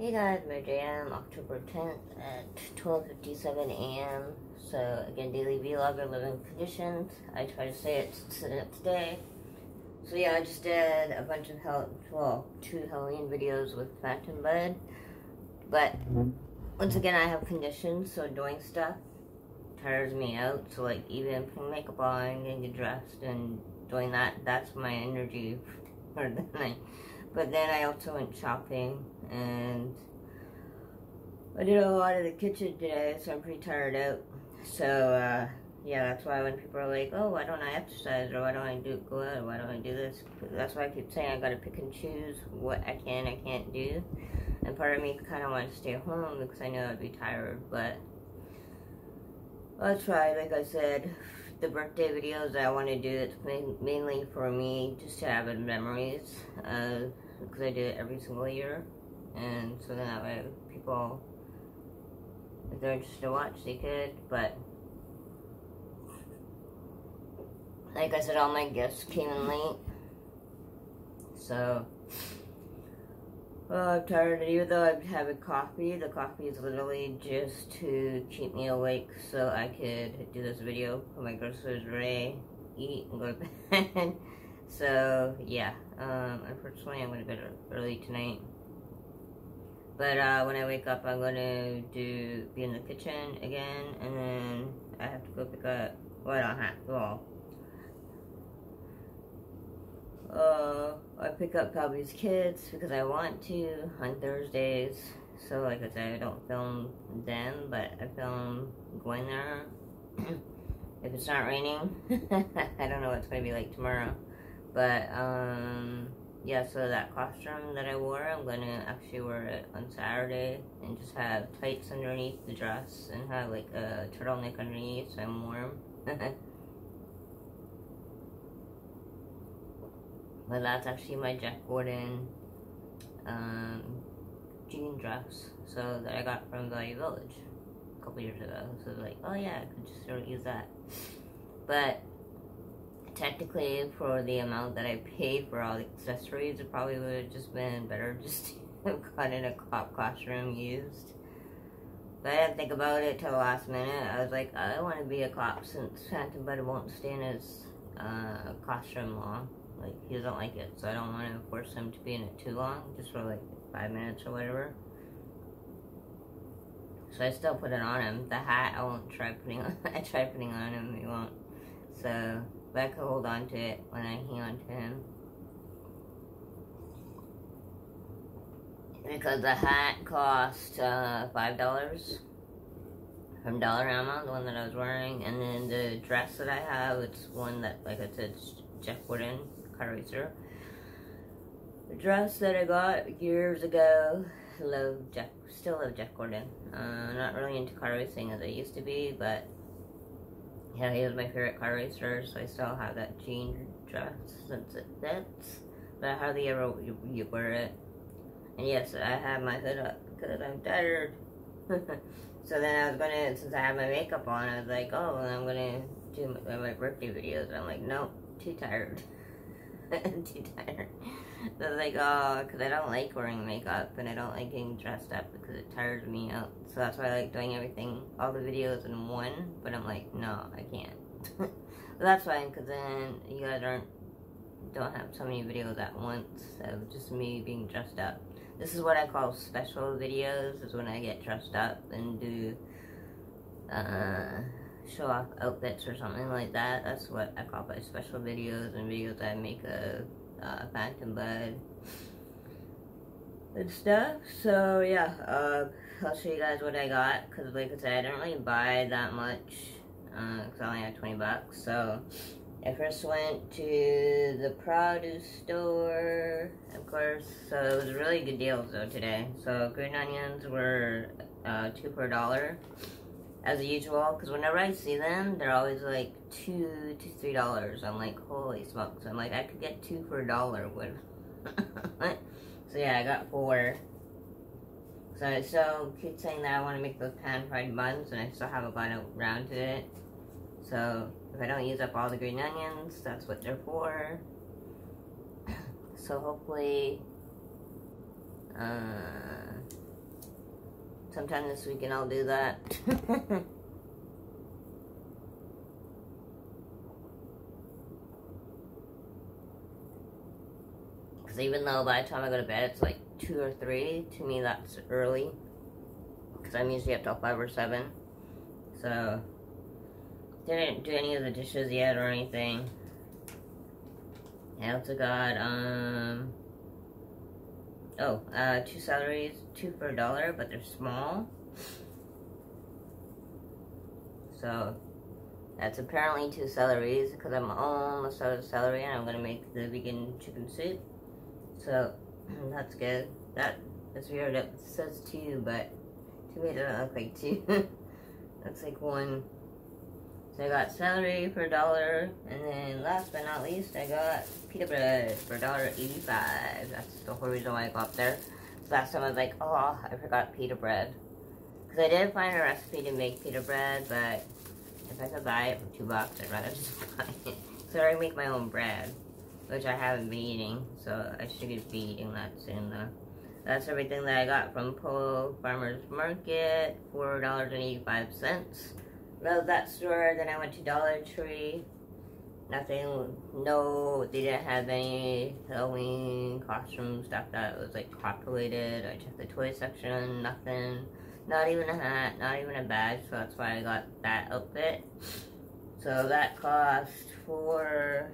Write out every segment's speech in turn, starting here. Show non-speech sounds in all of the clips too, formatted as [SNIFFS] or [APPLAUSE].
Hey guys, my JM, October 10th at 12.57 a.m. So again, daily vlogger, living conditions. I try to say it today. So yeah, I just did a bunch of, Hell well, two Halloween videos with Phantom Bud. But, once again, I have conditions, so doing stuff tires me out. So like, even putting makeup on, and getting dressed, and doing that, that's my energy [LAUGHS] for the night. But then I also went shopping and I did a lot of the kitchen today, so I'm pretty tired out. So, uh, yeah, that's why when people are like, oh, why don't I exercise, or why don't I do go out, or why don't I do this, that's why I keep saying I gotta pick and choose what I can, I can't do. And part of me kind of wants to stay home because I know I'd be tired, but I'll try, like I said, the birthday videos I want to do, it's mainly for me, just to have memories, uh, because I do it every single year. And so then that way people, if they're interested to watch, they could, but like I said, all my gifts came in late. So, well, I'm tired, even though I'm having coffee, the coffee is literally just to keep me awake so I could do this video, put my groceries away, eat, and go to bed. [LAUGHS] so, yeah, um, unfortunately I'm going to bed early tonight. But uh, when I wake up, I'm going to do be in the kitchen again, and then I have to go pick up, well, I have well, uh, I pick up Calby's kids because I want to on Thursdays. So like I said, I don't film them, but I film going there. [COUGHS] if it's not raining, [LAUGHS] I don't know what it's going to be like tomorrow. But, um, yeah, so that costume that I wore, I'm going to actually wear it on Saturday and just have tights underneath the dress and have like a turtleneck underneath so I'm warm. [LAUGHS] But that's actually my Jeff Gordon um, jean dress. So that I got from Value Village a couple years ago. So like, oh yeah, I could just sort of use that. [LAUGHS] But technically, for the amount that I paid for all the accessories, it probably would have just been better [LAUGHS] just to have gotten a cop costume used. But I didn't think about it till the last minute. I was like, I want to be a cop since Phantom Bud won't stay in his uh, costume long. Like, he doesn't like it, so I don't want to force him to be in it too long, just for like five minutes or whatever. So I still put it on him. The hat, I won't try putting on. [LAUGHS] I tried putting on him, he won't. So, could hold on to it when I hang on to him. Because the hat cost uh, $5 from Dollarama, the one that I was wearing. And then the dress that I have, it's one that, like I said, Jeff Gordon car racer. The dress that I got years ago. Love Jeff, still love Jeff Gordon. Uh, not really into car racing as I used to be, but yeah, he was my favorite car racer, so I still have that jean dress since it fits. But I hardly ever you wear it. And yes, I have my hood up because I'm tired. [LAUGHS] so then I was gonna, since I have my makeup on, I was like, oh, well, I'm gonna do my, my birthday videos. I'm like, nope, too tired. [LAUGHS] too tired. Was like, oh, because I don't like wearing makeup and I don't like getting dressed up because it tires me out. So that's why I like doing everything, all the videos in one. But I'm like, no, I can't. [LAUGHS] that's fine because then you guys aren't, don't have so many videos at once of just me being dressed up. This is what I call special videos, is when I get dressed up and do, uh, show off outfits or something like that. That's what I call my special videos and videos I make of uh, Phantom Bud and stuff. So yeah, uh, I'll show you guys what I got because like I said, I didn't really buy that much because uh, I only had 20 bucks. So I first went to the produce store, of course. So it was a really good deals though today. So green onions were uh, two per dollar as usual because whenever I see them, they're always like two to three dollars. I'm like, holy smokes! I'm like, I could get two for a dollar. What? [LAUGHS] so yeah, I got four. So still keep saying that I want to make those pan fried buns, and I still haven't gotten around to it. So if I don't use up all the green onions, that's what they're for. [COUGHS] so hopefully, uh, sometime this weekend I'll do that. [LAUGHS] Because even though by the time I go to bed it's like 2 or 3, to me that's early. Because I'm usually up till 5 or 7. So, didn't do any of the dishes yet or anything. I also got, um, oh, uh, two celeries, two for a dollar, but they're small. So, that's apparently two celeries, because I'm almost out of celery, and I'm going to make the vegan chicken soup. So, [CLEARS THROAT] that's good. That's weird, it says two, but to me it doesn't look like two. [LAUGHS] that's like one I got celery for a dollar, and then last but not least, I got pita bread for a dollar eighty-five. That's the whole reason why I got there. So last time I was like, oh, I forgot pita bread. Because I did find a recipe to make pita bread, but if I could buy it for two bucks, I'd rather [LAUGHS] just buy it. So I make my own bread, which I haven't been eating, so I should be eating that soon though. That's everything that I got from Pole Farmer's Market, $4.85. Love that store. Then I went to Dollar Tree. Nothing, no, they didn't have any Halloween costume stuff that was like populated. I checked the toy section, nothing. Not even a hat, not even a badge, so that's why I got that outfit. So that cost for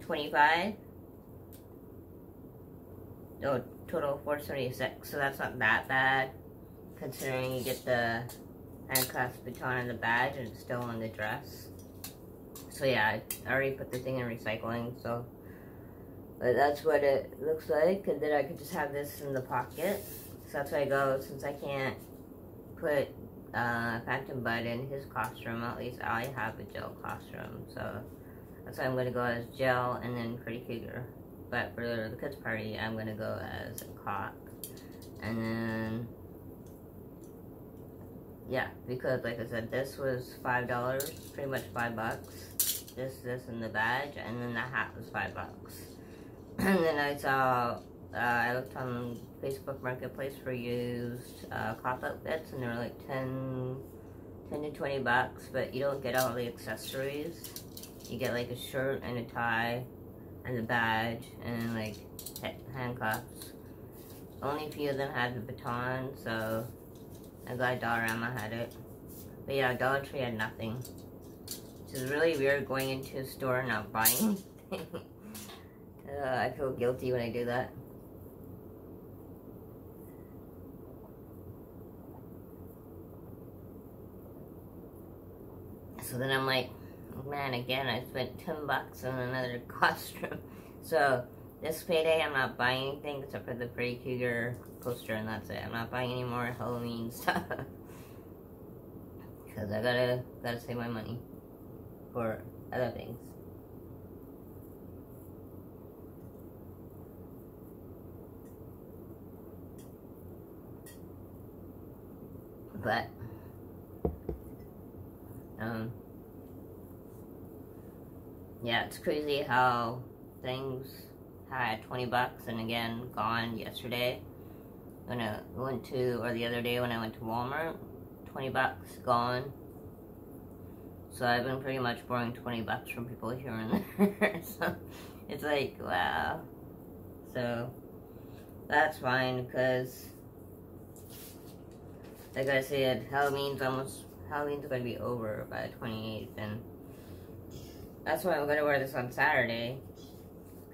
25 Oh, total 476 so that's not that bad considering you get the handcuffs, baton, and the badge, and it's still on the dress. So yeah, I already put the thing in recycling, so but that's what it looks like. And then I could just have this in the pocket. So that's why I go, since I can't put uh, Phantom Bud in his costume, at least I have a gel costume. So that's why I'm going to go as gel and then Freddy Krueger. But for the kids party, I'm going to go as a cop. And then yeah, because like I said, this was five dollars, pretty much five bucks. This, this, and the badge, and then the hat was five bucks. [CLEARS THROAT] and then I saw, uh, I looked on Facebook Marketplace for used uh, cloth outfits, and they were like 10, 10 to 20 bucks, but you don't get all the accessories. You get like a shirt and a tie, and a badge, and like handcuffs. Only a few of them had the baton, so I'm glad Dollarama had it. But yeah, Dollar Tree had nothing. Which is really weird going into a store and not buying [LAUGHS] anything. uh, I feel guilty when I do that. So then I'm like, man, again, I spent 10 bucks on another [LAUGHS] costume. So this payday, I'm not buying anything except for the Freddy Krueger poster, and that's it. I'm not buying any more Halloween [LAUGHS] stuff. Because I gotta, gotta save my money for other things. But, um, yeah, it's crazy how things had 20 bucks and again gone yesterday. When I went to or the other day when I went to Walmart 20 bucks gone. So I've been pretty much borrowing 20 bucks from people here and [LAUGHS] there. So it's like wow. So that's fine because like I said Halloween's almost Halloween's gonna be over by the 28th and that's why I'm gonna wear this on Saturday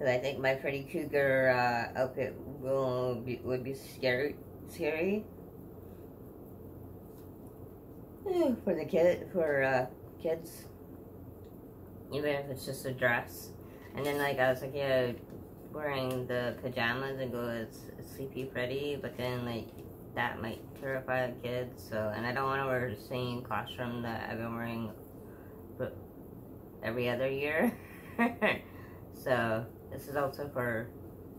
because I think my Freddy Krueger uh, outfit will be, would be scary, scary for the kid for uh, kids, even if it's just a dress. And then like I was like, yeah, wearing the pajamas and go as Sleepy Freddy, but then like that might terrify the kids. So, and I don't want to wear the same costume that I've been wearing every other year. [LAUGHS] so this is also for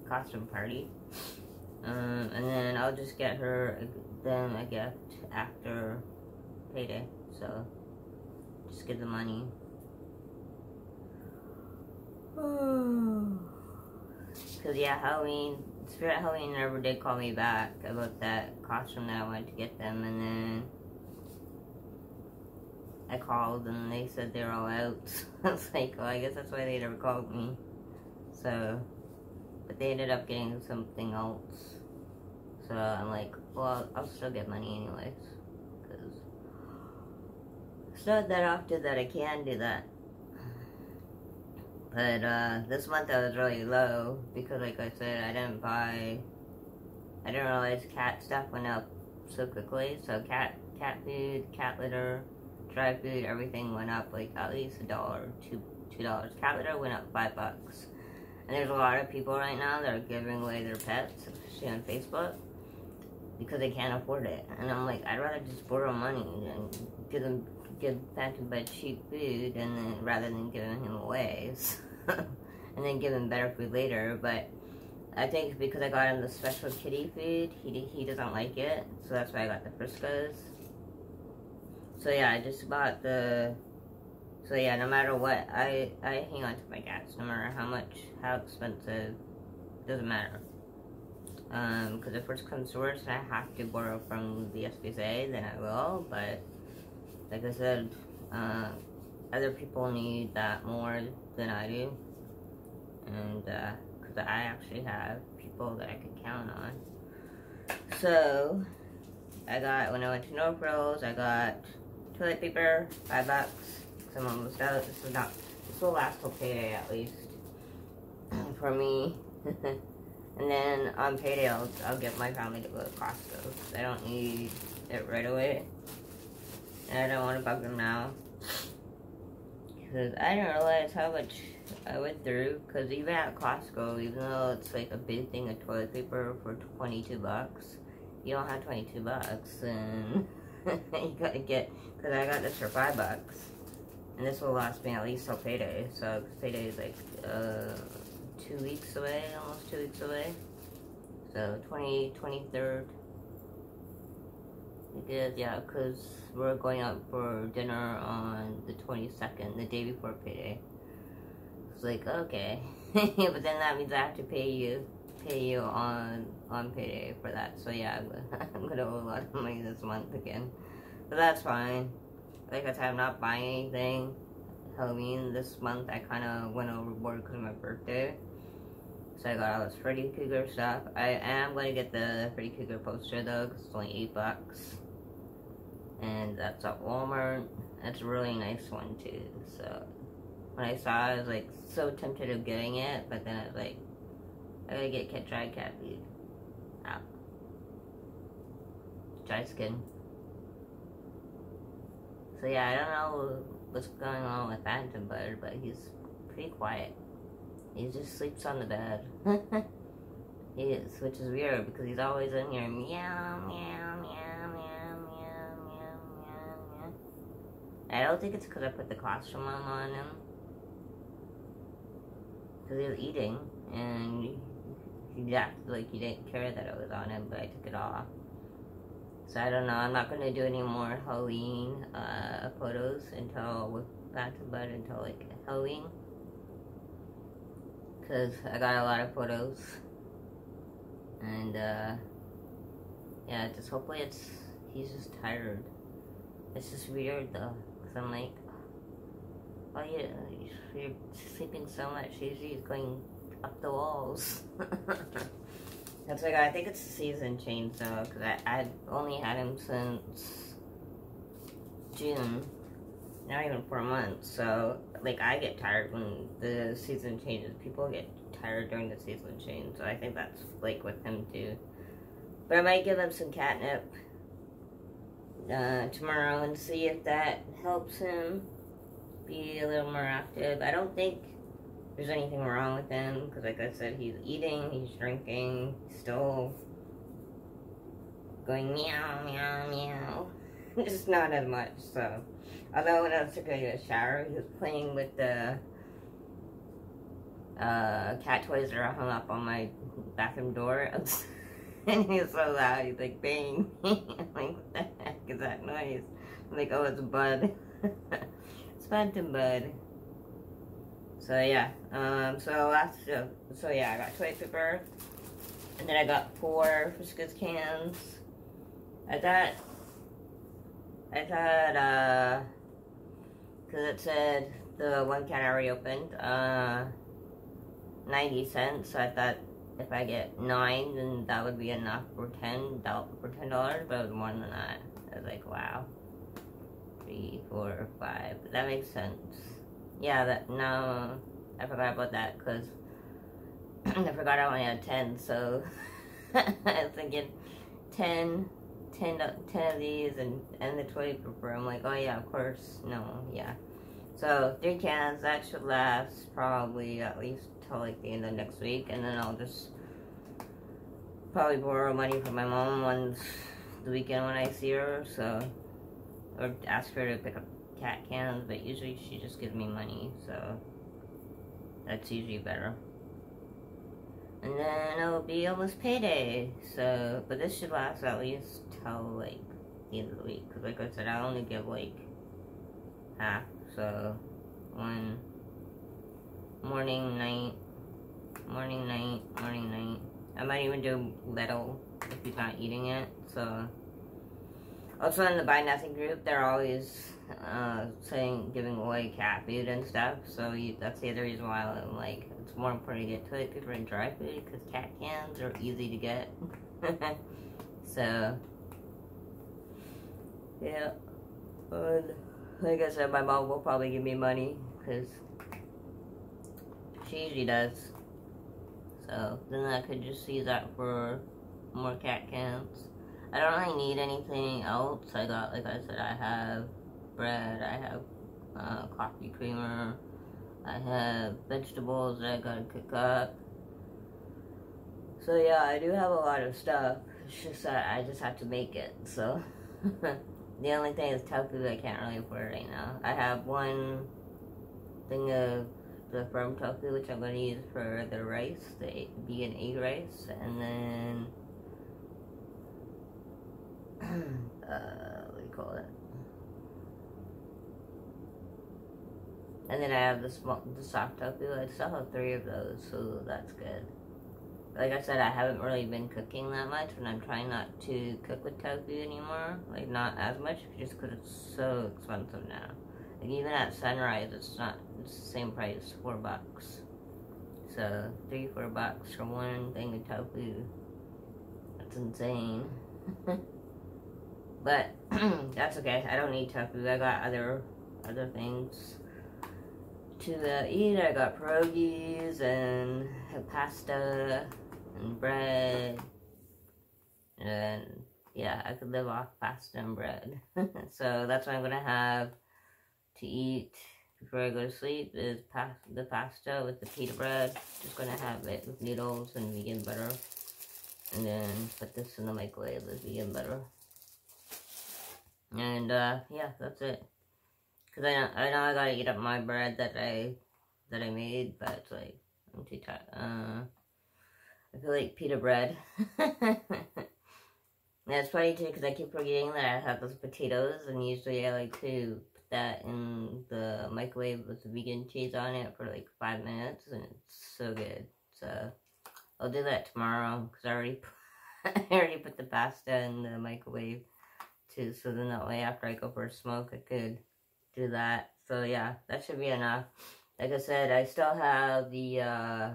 costume party. Um, and then I'll just get her them a gift after payday. So just give the money. [SIGHS] Cause yeah, Halloween Spirit Halloween never did call me back about that costume that I wanted to get them, and then I called and they said they're all out. [LAUGHS] I was like, oh, I guess that's why they never called me. So, but they ended up getting something else. So I'm like, well, I'll still get money anyways. Because it's not that often that I can do that. But uh, this month I was really low because, like I said, I didn't buy. I didn't realize cat stuff went up so quickly. So cat cat food, cat litter, dry food, everything went up like at least a dollar, two two dollars. Cat litter went up five bucks. And there's a lot of people right now that are giving away their pets, especially on Facebook, because they can't afford it. And I'm like, I'd rather just borrow money and give them give to buy cheap food and then rather than giving him away. [LAUGHS] and then give him better food later. But I think because I got him the special kitty food, he he doesn't like it, so that's why I got the Friskies. So yeah, I just bought the. So yeah, no matter what, I I hang on to my gas, no matter how much, how expensive, it doesn't matter. Um, because if worst comes to worst, I have to borrow from the SPCA, then I will. But like I said, uh, other people need that more than I do. And, uh, cause I actually have people that I can count on. So, I got, when I went to No Frills, I got toilet paper, five bucks. I'm almost out. This is not, this will last till payday at least. [CLEARS THROAT] For me. [LAUGHS] and then on payday, I'll, I'll get my family to go to Costco. I don't need it right away. And I don't want to bug them now. [SNIFFS] Because I didn't realize how much I went through. Because even at Costco, even though it's like a big thing of toilet paper for 22 bucks, you don't have 22 bucks. And [LAUGHS] you gotta get, because I got this for 5 bucks. And this will last me at least till payday. So payday is like uh, two weeks away, almost two weeks away. So 20, 23rd. It is, yeah, because we're going out for dinner on the 22nd, the day before payday. It's like, okay. [LAUGHS] but then that means I have to pay you pay you on on payday for that. So yeah, [LAUGHS] I'm gonna owe a lot of money this month again. But that's fine. Like I said, I'm not buying anything. Halloween this month, I kind of went overboard because of my birthday. So I got all this Freddy Krueger stuff. I am going to get the Freddy Krueger poster though, because it's only 8 bucks and that's at Walmart. That's a really nice one too. So when I saw it, I was like so tempted of getting it, but then I was like, I gotta get cat dry cat food. Out. Dry skin. So yeah, I don't know what's going on with Phantom Bud, but he's pretty quiet. He just sleeps on the bed. [LAUGHS] he is, which is weird because he's always in here meow, meow, meow, meow, meow, meow, meow, meow. I don't think it's because I put the costume on him. Because he was eating, and he acted like he didn't care that it was on him, but I took it off. So I don't know, I'm not going to do any more Halloween uh, photos until, with to Bud until like Halloween. Because I got a lot of photos. And uh, yeah, just hopefully it's, he's just tired. It's just weird though. Because I'm like, oh yeah, you're sleeping so much, he's going up the walls. [LAUGHS] That's like, I think it's the season change though, because I, I've only had him since June, not even four months, so, like, I get tired when the season changes. People get tired during the season change, so I think that's, like, with him too. But I might give him some catnip uh, tomorrow and see if that helps him be a little more active. I don't think there's anything wrong with him because, like I said, he's eating, he's drinking, still going meow, meow, meow. [LAUGHS] Just not as much, so. Although when I was taking a shower, he was playing with the uh, cat toys that are hung up on my bathroom door. [LAUGHS] and he was so loud, he's like, bang. [LAUGHS] like, what the heck is that noise? I'm like, oh, it's Bud. it's Phantom Bud. So yeah, um, so last, uh, so yeah, I got toilet paper, And then I got four Friskies cans. I thought, I thought, uh, because it said the one can already opened, uh, 90 cents. So I thought if I get nine, then that would be enough for ten for ten dollars. But it was more than that. I was like, wow, three, four, five. That makes sense. Yeah, that no, I forgot about that because [CLEARS THROAT] I forgot I only had ten. So [LAUGHS] I was thinking 10, 10, 10 of these and and the twenty paper. I'm like, oh yeah, of course, no, yeah. So three cans, that should last probably at least till like the end of next week. And then I'll just probably borrow money from my mom once the weekend when I see her. So, or ask her to pick up cat cans. But usually she just gives me money. So that's usually better. And then it'll be almost payday. So, but this should last at least till like the end of the week. Cause like I said, I only give like half so one morning, night, morning, night, morning, night. I might even do little if he's not eating it. So also in the buy nothing group, they're always uh, saying giving away cat food and stuff. So you, that's the other reason why I'm like it's more important to get to it because we're in dry food because cat cans are easy to get. [LAUGHS] so yeah. Good like I said, my mom will probably give me money because she usually does. So then I could just use that for more cat cans. I don't really need anything else. I got, like I said, I have bread, I have uh, coffee creamer, I have vegetables that I gotta cook up. So yeah, I do have a lot of stuff. It's just that I just have to make it, so. [LAUGHS] The only thing is tofu I can't really afford right now. I have one thing of the firm tofu, which I'm going to use for the rice, the vegan egg rice, and then, uh, what do you call it? And then I have the small, the soft tofu. I still have three of those, so that's good like I said, I haven't really been cooking that much, and I'm trying not to cook with tofu anymore. Like, not as much, just because it's so expensive now. Like, even at Sunrise, it's not, it's the same price, four bucks. So, three, four bucks for one thing of tofu. That's insane. [LAUGHS] but, [CLEARS THROAT] that's okay. I don't need tofu. I got other, other things to eat. I got pierogies and pasta and bread. And yeah, I could live off pasta and bread. [LAUGHS] so that's what I'm going to have to eat before I go to sleep is pas the pasta with the pita bread. Just going to have it with noodles and vegan butter. And then put this in the microwave with vegan butter. And uh, yeah, that's it. Cause I know, I know I gotta eat up my bread that I that I made, but it's like I'm too tired. Uh, I feel like pita bread. [LAUGHS] it's funny too because I keep forgetting that I have those potatoes, and usually I like to put that in the microwave with the vegan cheese on it for like five minutes, and it's so good. So I'll do that tomorrow because I already [LAUGHS] I already put the pasta in the microwave too. So then that way, after I go for a smoke, I could do that. So yeah, that should be enough. Like I said, I still have the uh,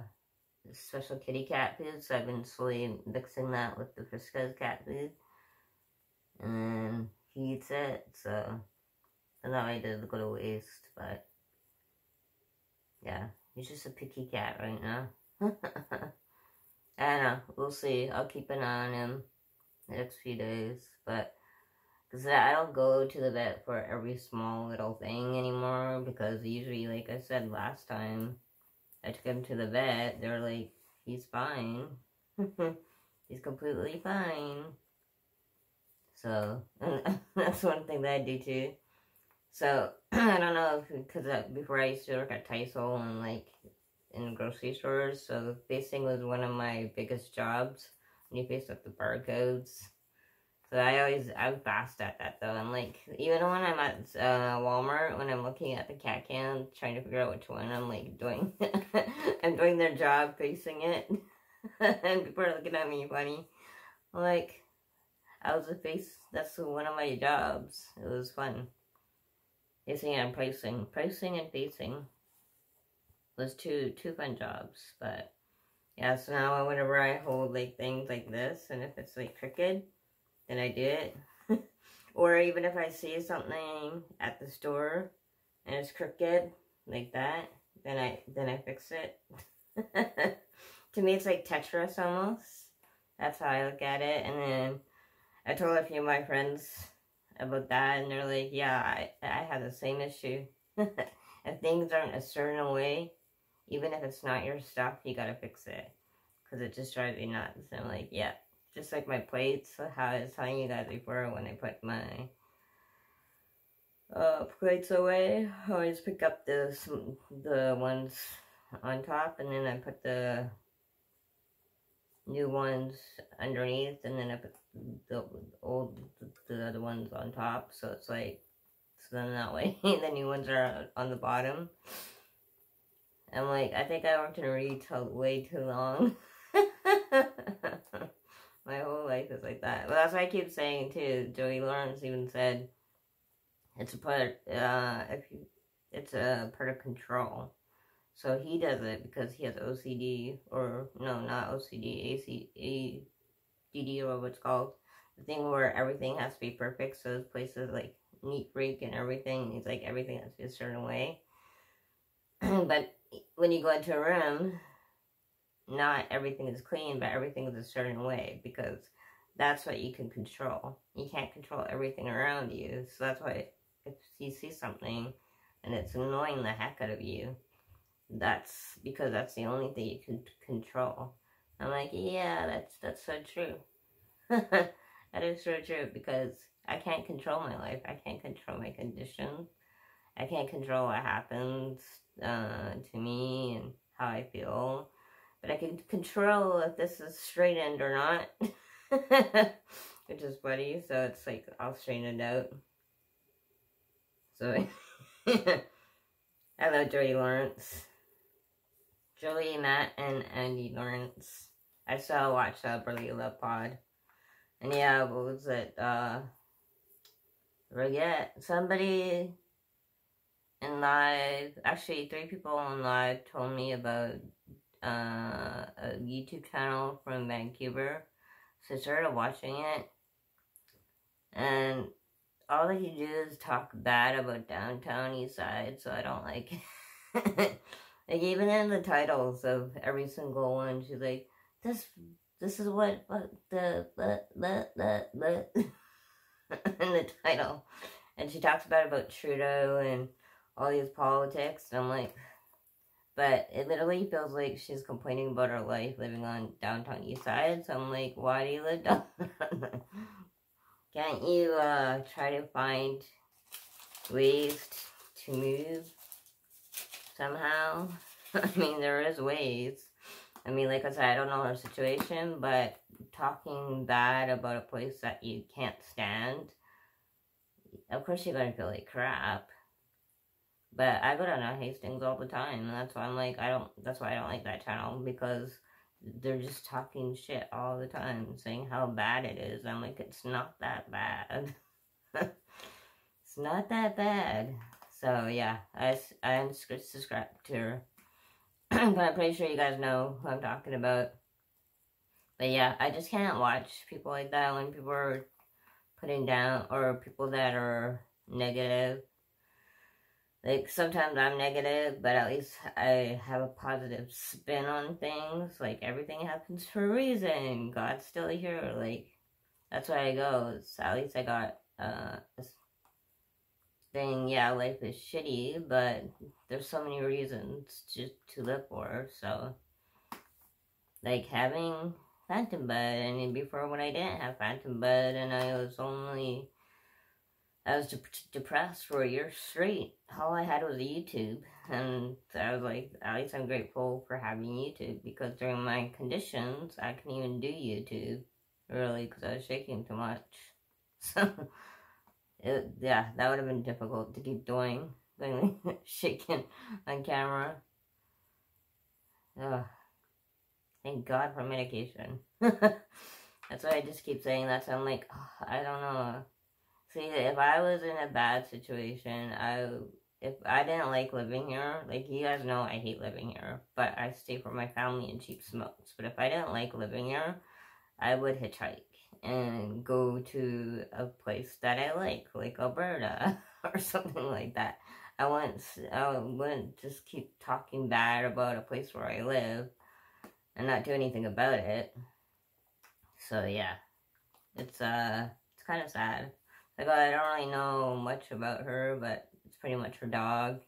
special kitty cat food, so I've been slowly mixing that with the Friskies cat food. And he eats it, so and that way it doesn't go to waste, but yeah, he's just a picky cat right now. [LAUGHS] I don't know, we'll see. I'll keep an eye on him the next few days, but because I don't go to the vet for every small little thing anymore because usually, like I said last time, I took him to the vet. They're like, he's fine. [LAUGHS] he's completely fine. So, [LAUGHS] that's one thing that I do too. So, [CLEARS THROAT] I don't know because uh, before I used to work at Tysol and like in grocery stores, so facing was one of my biggest jobs. When you face up the barcodes so I always, I'm fast at that though. And like, even when I'm at uh, Walmart, when I'm looking at the cat can, trying to figure out which one, I'm like doing, [LAUGHS] I'm doing their job facing it. [LAUGHS] and people are looking at me funny. Like, I was a face, that's one of my jobs. It was fun. Facing and pricing. Pricing and facing was two, two fun jobs, but yeah, so now whenever I hold like things like this, and if it's like crooked, then I do it. [LAUGHS] or even if I see something at the store and it's crooked like that, then I then I fix it. [LAUGHS] to me, it's like Tetris almost. That's how I look at it. And then I told a few of my friends about that, and they're like, "Yeah, I I have the same issue. [LAUGHS] if things aren't a certain way, even if it's not your stuff, you gotta fix it, because it just drives me nuts." I'm like, "Yeah." Just like my plates, how I was telling you guys before when I put my uh, plates away. I always pick up the, the ones on top and then I put the new ones underneath and then I put the old, the other ones on top. So it's like, so then that way [LAUGHS] the new ones are on the bottom. I'm like, I think I worked in retail way too long. [LAUGHS] Whole like that. But that's what I keep saying too. Joey Lawrence even said it's a part. Uh, if you, it's a part of control. So he does it because he has OCD or no, not OCD, AC, ADD it's called. The thing where everything has to be perfect. So his place is like neat freak and everything. He's like everything has to be a certain way. [CLEARS THROAT] but when you go into a room, not everything is clean, but everything is a certain way because that's what you can control. You can't control everything around you. So that's why if you see something and it's annoying the heck out of you, that's because that's the only thing you can control. I'm like, yeah, that's that's so true. [LAUGHS] that is so true because I can't control my life. I can't control my condition. I can't control what happens uh, to me and how I feel. But I can control if this is straightened or not. [LAUGHS] [LAUGHS] Which is funny. So it's like, I'll straighten it out. So, [LAUGHS] hello, Joey Lawrence. Joey, Matt, and Andy Lawrence. I still watch uh, Brotherly Love Pod. And yeah, what was it? Uh, forget. Somebody in live, actually, three people in live told me about uh, a YouTube channel from Vancouver. So I started watching it. And all that he do is talk bad about downtown east side, so I don't like it. [LAUGHS] like even in the titles of every single one, she's like, This this is what, what the the the the, the [LAUGHS] in the title. And she talks about about Trudeau and all these politics. And I'm like, but it literally feels like she's complaining about her life living on downtown east side. So I'm like, why do you live down? [LAUGHS] Can't you uh, try to find ways to move somehow? [LAUGHS] I mean, there is ways. I mean, like I said, I don't know her situation, but talking bad about a place that you can't stand, of course you're going to feel like crap. But I go down to Hastings all the time. And that's why I'm like, I don't, that's why I don't like that channel. Because they're just talking shit all the time. Saying how bad it is. I'm like, it's not that bad. [LAUGHS] it's not that bad. So yeah, I, I subscribed to her. [CLEARS THROAT] but I'm pretty sure you guys know who I'm talking about. But yeah, I just can't watch people like that when people are putting down, or people that are negative like sometimes I'm negative, but at least I have a positive spin on things. Like everything happens for a reason. God's still here. Like that's why I go. It's, at least I got uh thing. Yeah, life is shitty, but there's so many reasons to to live for. So like having phantom bud, and before when I didn't have phantom bud, and I was only I was de depressed for a year straight. All I had was YouTube. And I was like, at least I'm grateful for having YouTube because during my conditions, I couldn't even do YouTube, really, because I was shaking too much. [LAUGHS] So, it, yeah, that would have been difficult to keep doing, [LAUGHS] shaking on camera. Ugh. Thank God for medication. [LAUGHS] That's why I just keep saying that. So I'm like, oh, I don't know. See, if I was in a bad situation, I if I didn't like living here, like you guys know I hate living here, but I stay for my family and cheap smokes. But if I didn't like living here, I would hitchhike and go to a place that I like, like Alberta [LAUGHS] or something like that. I wouldn't, I wouldn't just keep talking bad about a place where I live and not do anything about it. So yeah, it's uh, it's kind of sad. Like I don't really know much about her, but it's pretty much her dog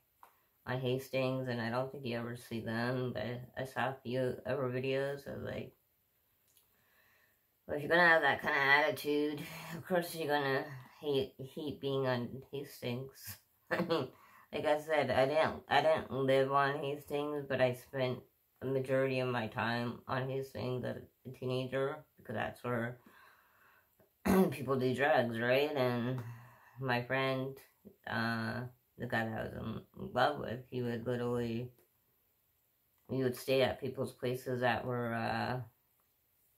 on Hastings, and I don't think you ever see them, but I saw a few of her videos of like, well, if you're gonna have that kind of attitude, of course you're gonna hate hate being on Hastings. [LAUGHS] I mean, like I said, I didn't I didn't live on Hastings, but I spent a majority of my time on Hastings as a teenager because that's where [CLEARS THROAT] people do drugs, right? And my friend, uh, the guy that I was in love with, he would literally, we would stay at people's places that were, uh,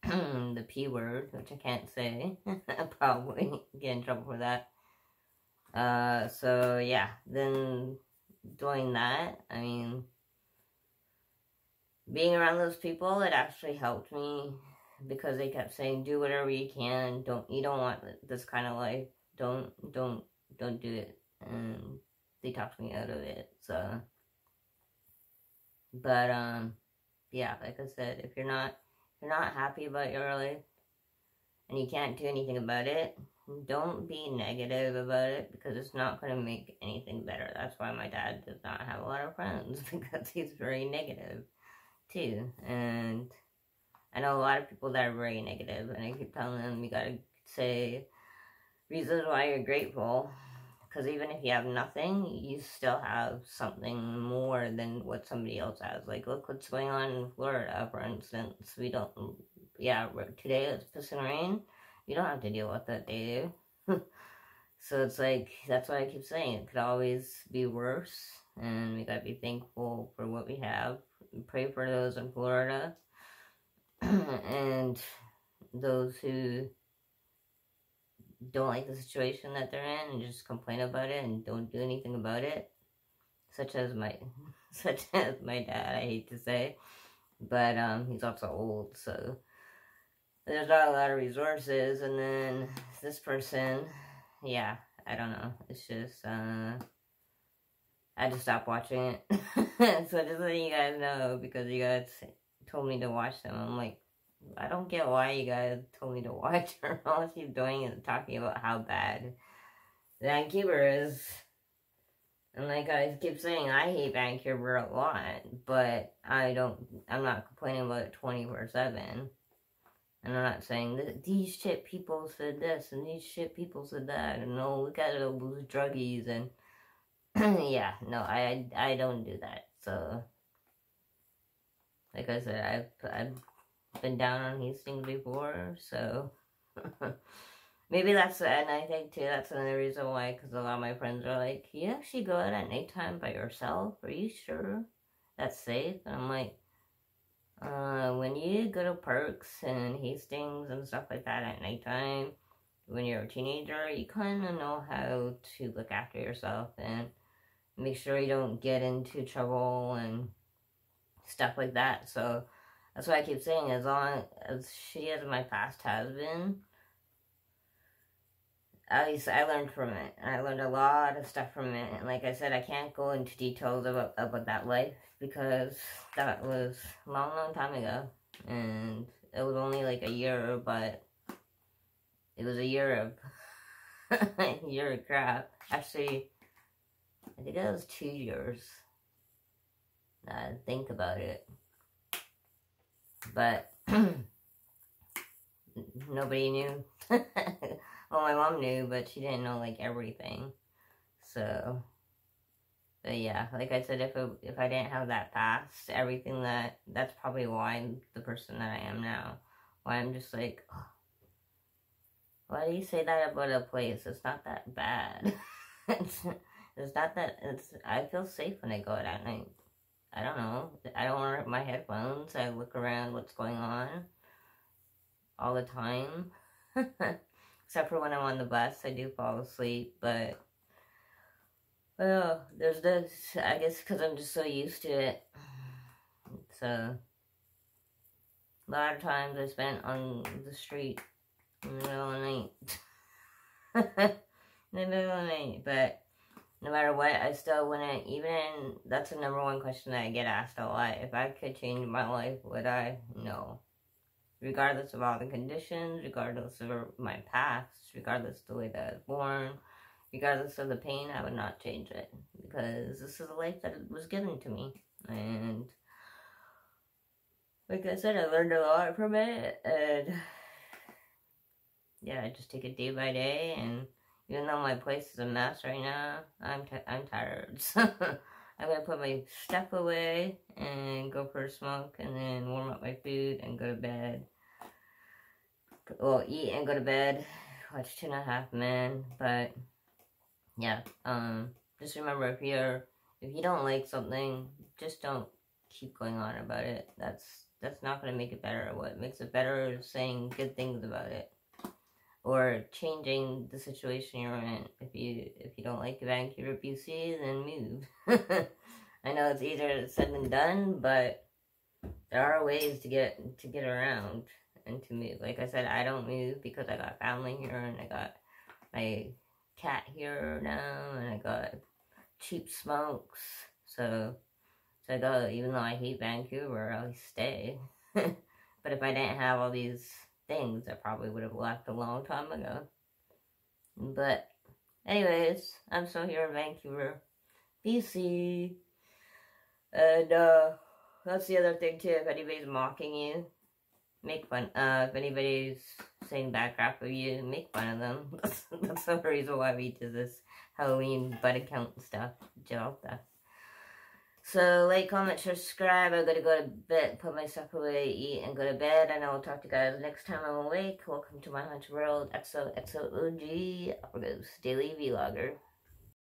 [CLEARS THROAT] the P word, which I can't say. [LAUGHS] Probably get in trouble for that. Uh, so yeah, then doing that, I mean, being around those people, it actually helped me because they kept saying, do whatever you can. Don't, you don't want this kind of life. Don't, don't, don't do it. And they talked me out of it. So, but, um, yeah, like I said, if you're not, if you're not happy about your life and you can't do anything about it, don't be negative about it because it's not going to make anything better. That's why my dad does not have a lot of friends [LAUGHS] because he's very negative too. And I know a lot of people that are very negative, and I keep telling them you gotta say reasons why you're grateful. Because even if you have nothing, you still have something more than what somebody else has. Like, look what's going on in Florida, for instance. We don't, yeah, today it's pissing rain. You don't have to deal with that, you? [LAUGHS] so it's like, that's why I keep saying it could always be worse. And we gotta be thankful for what we have. Pray for those in Florida [CLEARS THROAT] and those who don't like the situation that they're in and just complain about it and don't do anything about it such as my [LAUGHS] such as my dad I hate to say but um he's also old so there's not a lot of resources. And then this person yeah I don't know. It's just uh I just stopped watching it. [LAUGHS] So just letting you guys know because you guys told me to watch them. I'm like, I don't get why you guys told me to watch her. [LAUGHS] All she's doing is talking about how bad Vancouver is. And like I keep saying, I hate Vancouver a lot, but I don't, I'm not complaining about it 24-7. And I'm not saying that these shit people said this and these shit people said that and oh look at those druggies and [CLEARS THROAT] yeah, no, I I don't do that. So like I said, I've, I've been down on Hastings before, so [LAUGHS] maybe that's, and I think too, that's another reason why, because a lot of my friends are like, you actually go out at nighttime by yourself? Are you sure that's safe? And I'm like, uh, when you go to parks and Hastings and stuff like that at nighttime, when you're a teenager, you kind of know how to look after yourself and make sure you don't get into trouble and stuff like that. So that's why I keep saying, as long as she as my past has been, at least I learned from it. I learned a lot of stuff from it. And like I said, I can't go into details about, about that life because that was a long, long time ago. And it was only like a year, but it was a year of, [LAUGHS] year of crap. Actually, I think it was two years uh, think about it. But [CLEARS THROAT] nobody knew. [LAUGHS] well, my mom knew, but she didn't know like everything. So, but yeah, like I said, if it, if I didn't have that past, everything that that's probably why I'm the person that I am now. Why I'm just like, oh, why do you say that about a place? It's not that bad. [LAUGHS] it's, it's not that. It's I feel safe when I go out at night. I don't know. I don't wear my headphones. I look around what's going on all the time. [LAUGHS] Except for when I'm on the bus, I do fall asleep, but well, there's this, I guess because I'm just so used to it. So, a lot of times I spent on the street in the middle of the night. [LAUGHS] in the middle of the night, but no matter what, I still wouldn't, even, that's the number one question that I get asked a lot. If I could change my life, would I? No. Regardless of all the conditions, regardless of my past, regardless of the way that I was born, regardless of the pain, I would not change it. Because this is the life that was given to me. And, like I said, I learned a lot from it. And, yeah, I just take it day by day and even though my place is a mess right now, I'm, I'm tired. So I'm going to put my stuff away and go for a smoke and then warm up my food and go to bed. Well, eat and go to bed. Watch Two and a Half Men. But, yeah. Um, just remember if you're, if you don't like something, just don't keep going on about it. That's, that's not going to make it better. What makes it better is saying good things about it or changing the situation you're in. If you if you don't like Vancouver, BC, then move. [LAUGHS] I know it's easier said than done, but there are ways to get to get around and to move. Like I said, I don't move because I got family here and I got my cat here now and I got cheap smokes. So so I go even though I hate Vancouver, I'll stay. [LAUGHS] but if I didn't have all these things I probably would have left a long time ago. But, anyways, I'm still here in Vancouver, BC. And, uh, that's the other thing, too. If anybody's mocking you, make fun. Uh, if anybody's saying bad crap of you, make fun of them. [LAUGHS] that's, the reason why we do this Halloween butt count stuff, jail stuff. So, like, comment, subscribe. I gotta go to bed, put my stuff away, eat, and go to bed. And I will talk to you guys next time I'm awake. Welcome to my Hunch World, XO, XO OG, Daily Vlogger.